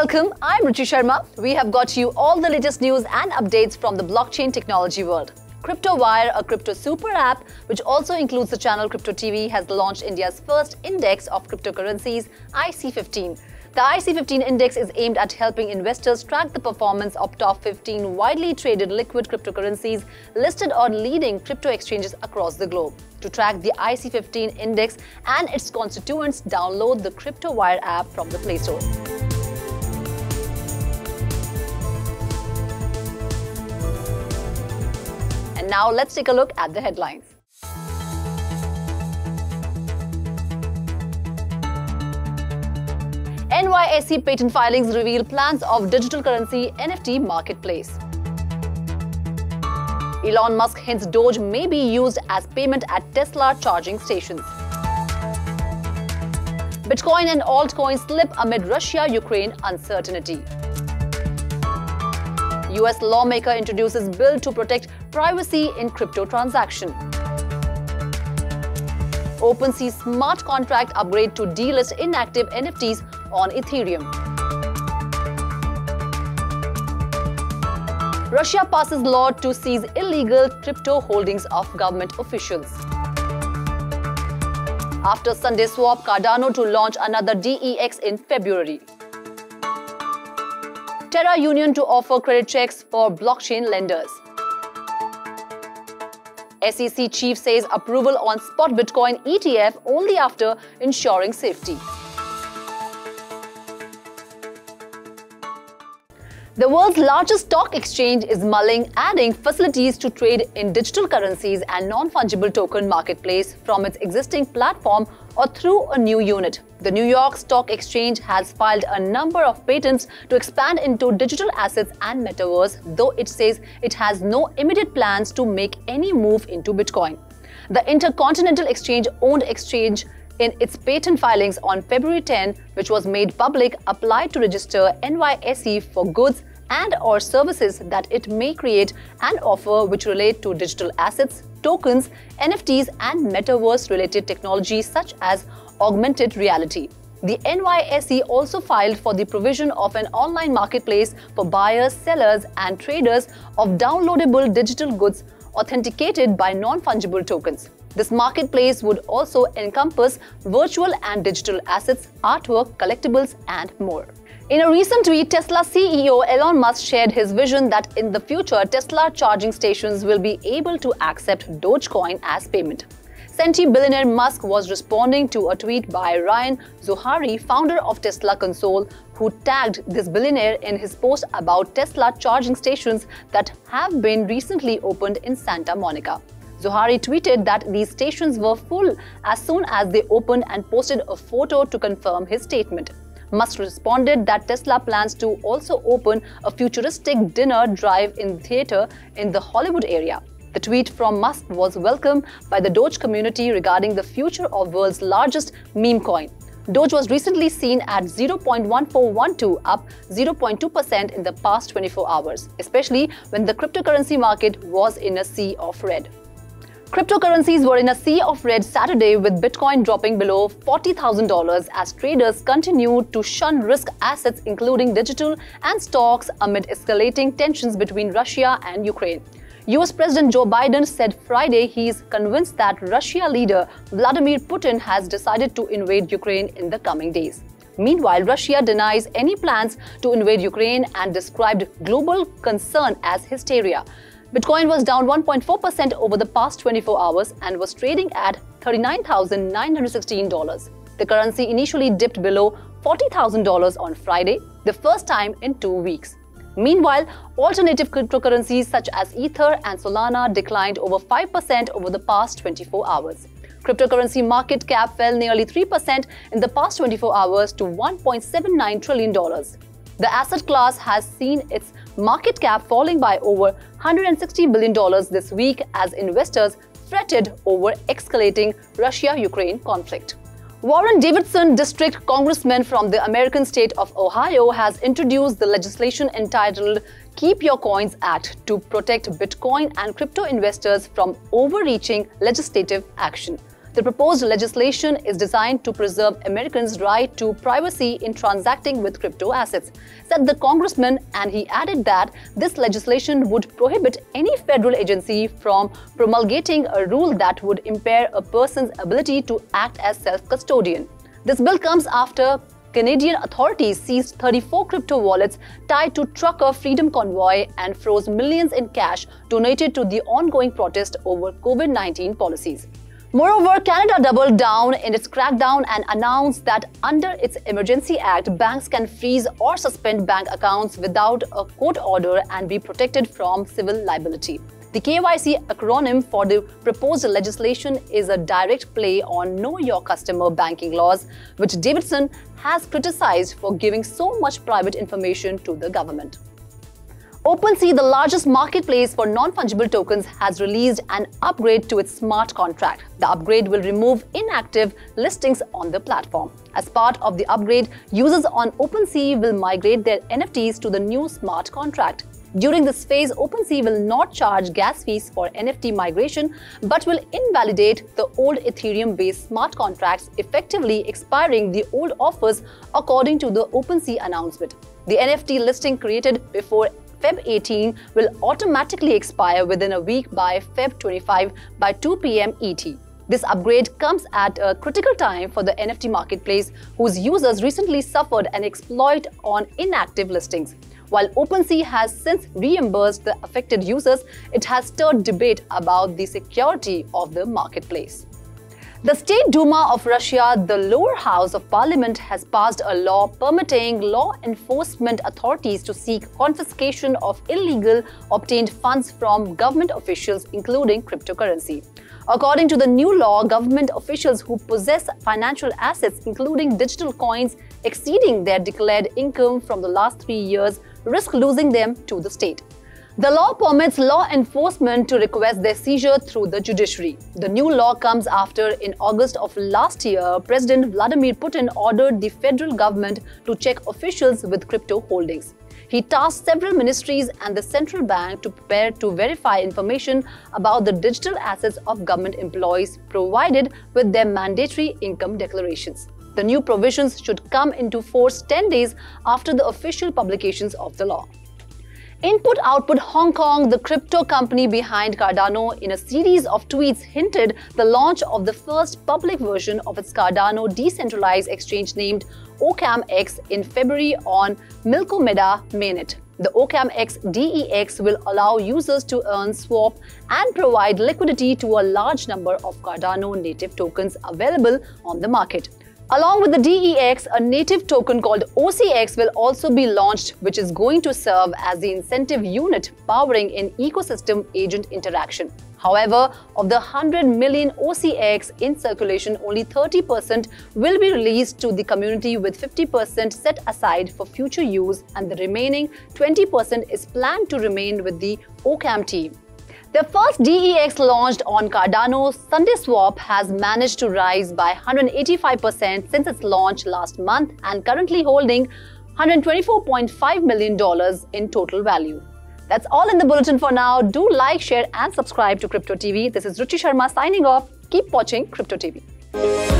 welcome. I'm Ruchi Sharma. We have got you all the latest news and updates from the blockchain technology world. CryptoWire, a crypto super app, which also includes the channel Crypto TV, has launched India's first index of cryptocurrencies, IC15. The IC15 index is aimed at helping investors track the performance of top 15 widely traded liquid cryptocurrencies listed on leading crypto exchanges across the globe. To track the IC15 index and its constituents, download the CryptoWire app from the Play Store. Now let's take a look at the headlines. NYSE patent filings reveal plans of digital currency NFT marketplace. Elon Musk hints Doge may be used as payment at Tesla charging stations. Bitcoin and altcoins slip amid Russia-Ukraine uncertainty. US lawmaker introduces bill to protect privacy in crypto transaction. OpenSea smart contract upgrade to delist inactive NFTs on Ethereum. Russia passes law to seize illegal crypto holdings of government officials. After SundaeSwap, Cardano to launch another DEX in February. Terra Union to offer credit checks for blockchain lenders. SEC chief says approval on spot Bitcoin ETF only after ensuring safety. The world's largest stock exchange is mulling adding facilities to trade in digital currencies and non-fungible token marketplace from its existing platform or through a new unit. The New York Stock Exchange has filed a number of patents to expand into digital assets and metaverse, though it says it has no immediate plans to make any move into Bitcoin. The Intercontinental Exchange owned exchange in its patent filings on February 10, which was made public, applied to register NYSE for goods and or services that it may create and offer which relate to digital assets, tokens, NFTs and metaverse related technologies such as augmented reality. The NYSE also filed for the provision of an online marketplace for buyers, sellers and traders of downloadable digital goods authenticated by non-fungible tokens. This marketplace would also encompass virtual and digital assets, artwork, collectibles, and more. In a recent tweet, Tesla CEO Elon Musk shared his vision that in the future, Tesla charging stations will be able to accept Dogecoin as payment. Centi billionaire Musk was responding to a tweet by Ryan Zohari, founder of Tesla Console, who tagged this billionaire in his post about Tesla charging stations that have been recently opened in Santa Monica. Zohari tweeted that these stations were full as soon as they opened and posted a photo to confirm his statement. Musk responded that Tesla plans to also open a futuristic dinner drive-in theater in the Hollywood area. The tweet from Musk was welcomed by the Doge community regarding the future of world's largest meme coin. Doge was recently seen at 0.1412, up 0.2% in the past 24 hours, especially when the cryptocurrency market was in a sea of red. Cryptocurrencies were in a sea of red Saturday with Bitcoin dropping below $40,000 as traders continued to shun risk assets including digital and stocks amid escalating tensions between Russia and Ukraine. US President Joe Biden said Friday he is convinced that Russia leader Vladimir Putin has decided to invade Ukraine in the coming days. Meanwhile, Russia denies any plans to invade Ukraine and described global concern as hysteria. Bitcoin was down 1.4% over the past 24 hours and was trading at $39,916. The currency initially dipped below $40,000 on Friday, the first time in two weeks. Meanwhile, alternative cryptocurrencies such as Ether and Solana declined over 5% over the past 24 hours. Cryptocurrency market cap fell nearly 3% in the past 24 hours to $1.79 trillion. The asset class has seen its market cap falling by over $160 billion this week as investors fretted over escalating Russia-Ukraine conflict. Warren Davidson, district congressman from the American state of Ohio, has introduced the legislation entitled Keep Your Coins Act to protect Bitcoin and crypto investors from overreaching legislative action. The proposed legislation is designed to preserve Americans' right to privacy in transacting with crypto assets, said the congressman, and he added that this legislation would prohibit any federal agency from promulgating a rule that would impair a person's ability to act as self-custodian. This bill comes after Canadian authorities seized 34 crypto wallets tied to trucker Freedom Convoy and froze millions in cash donated to the ongoing protest over COVID 19 policies. Moreover, Canada doubled down in its crackdown and announced that under its Emergency Act, banks can freeze or suspend bank accounts without a court order and be protected from civil liability. The KYC acronym for the proposed legislation is a direct play on Know Your Customer banking laws, which Davidson has criticized for giving so much private information to the government. OpenSea, the largest marketplace for non-fungible tokens, has released an upgrade to its smart contract. The upgrade will remove inactive listings on the platform. As part of the upgrade, users on OpenSea will migrate their NFTs to the new smart contract. During this phase, OpenSea will not charge gas fees for NFT migration, but will invalidate the old Ethereum-based smart contracts, effectively expiring the old offers according to the OpenSea announcement. The NFT listing created before Feb 18 will automatically expire within a week by Feb 25 by 2 p.m. ET. This upgrade comes at a critical time for the NFT marketplace, whose users recently suffered an exploit on inactive listings. While OpenSea has since reimbursed the affected users, it has stirred debate about the security of the marketplace. The State Duma of Russia, the lower house of parliament, has passed a law permitting law enforcement authorities to seek confiscation of illegal obtained funds from government officials, including cryptocurrency. According to the new law, government officials who possess financial assets, including digital coins, exceeding their declared income from the last three years, risk losing them to the state. The law permits law enforcement to request their seizure through the judiciary. The new law comes after, in August of last year, President Vladimir Putin ordered the federal government to check officials with crypto holdings. He tasked several ministries and the central bank to prepare to verify information about the digital assets of government employees provided with their mandatory income declarations. The new provisions should come into force 10 days after the official publications of the law. Input Output Hong Kong, the crypto company behind Cardano, in a series of tweets hinted the launch of the first public version of its Cardano decentralized exchange named OccamX in February on Milkomeda mainnet. The OccamX DEX will allow users to earn, swap, and provide liquidity to a large number of Cardano native tokens available on the market. Along with the DEX, a native token called OCX will also be launched, which is going to serve as the incentive unit powering an ecosystem agent interaction. However, of the 100 million OCX in circulation, only 30% will be released to the community with 50% set aside for future use and the remaining 20% is planned to remain with the Occam team. The first DEX launched on Cardano, SundaeSwap has managed to rise by 185% since its launch last month and currently holding $124.5 million in total value. That's all in the bulletin for now. Do like, share and subscribe to Crypto TV. This is Ruchi Sharma signing off. Keep watching Crypto TV.